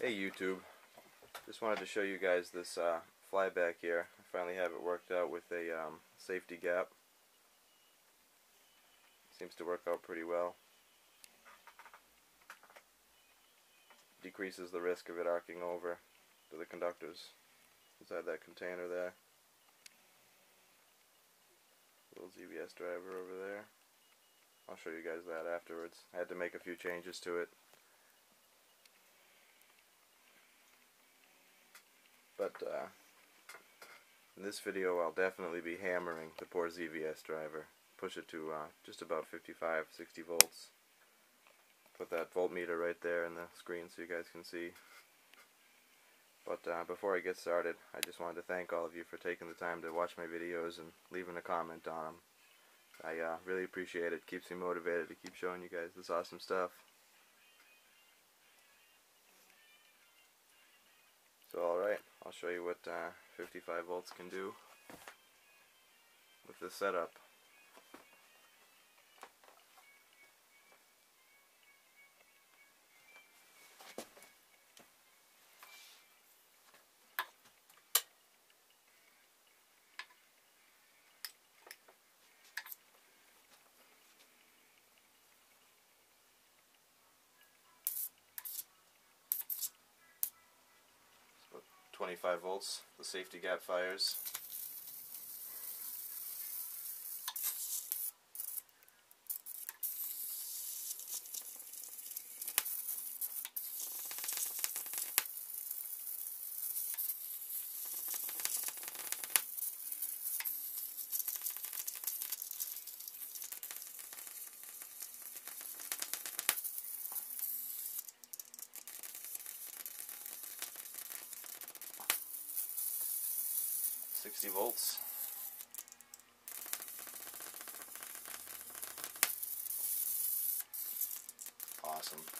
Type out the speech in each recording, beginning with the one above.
Hey YouTube, just wanted to show you guys this uh, flyback here. I finally have it worked out with a um, safety gap. Seems to work out pretty well. Decreases the risk of it arcing over to the conductors inside that container there. Little ZVS driver over there. I'll show you guys that afterwards. I had to make a few changes to it. But uh, in this video I'll definitely be hammering the poor ZVS driver. Push it to uh, just about 55, 60 volts. Put that voltmeter right there in the screen so you guys can see. But uh, before I get started, I just wanted to thank all of you for taking the time to watch my videos and leaving a comment on them. I uh, really appreciate it. Keeps me motivated to keep showing you guys this awesome stuff. I'll show you what uh, 55 volts can do with this setup. 25 volts, the safety gap fires. Sixty volts. Awesome.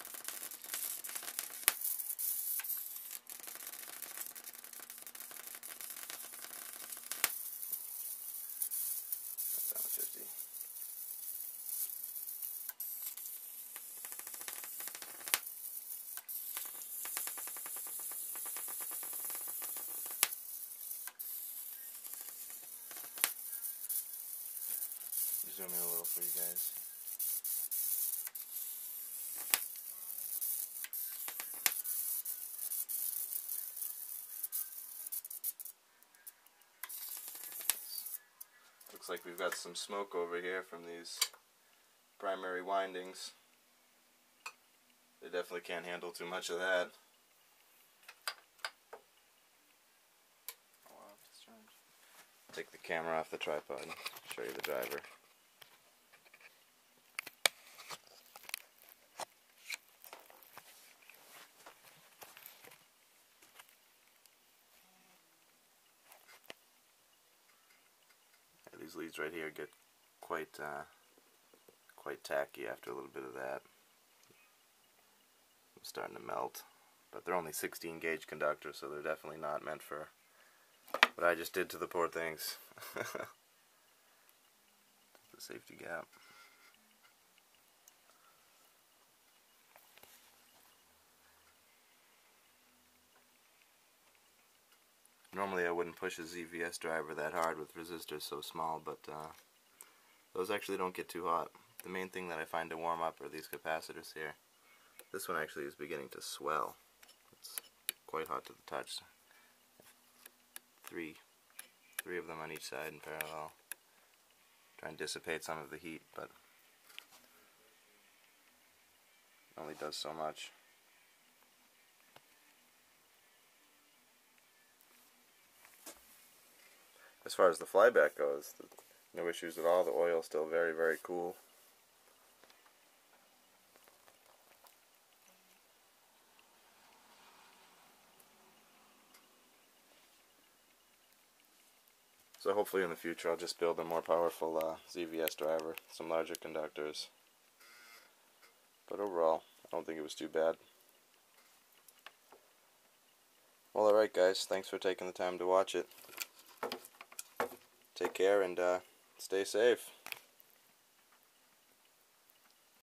Zoom in a little for you guys. Looks like we've got some smoke over here from these primary windings. They definitely can't handle too much of that. Take the camera off the tripod and show you the driver. These leads right here get quite uh, quite tacky after a little bit of that. I'm starting to melt, but they're only 16 gauge conductors, so they're definitely not meant for what I just did to the poor things. the safety gap. Normally I wouldn't push a ZVS driver that hard with resistors so small, but uh, those actually don't get too hot. The main thing that I find to warm up are these capacitors here. This one actually is beginning to swell. It's quite hot to the touch. Three, three of them on each side in parallel. Try and dissipate some of the heat, but only does so much. As far as the flyback goes, no issues at all. The oil is still very, very cool. So hopefully in the future I'll just build a more powerful uh, ZVS driver, some larger conductors. But overall, I don't think it was too bad. Well, alright guys, thanks for taking the time to watch it. Take care and uh, stay safe.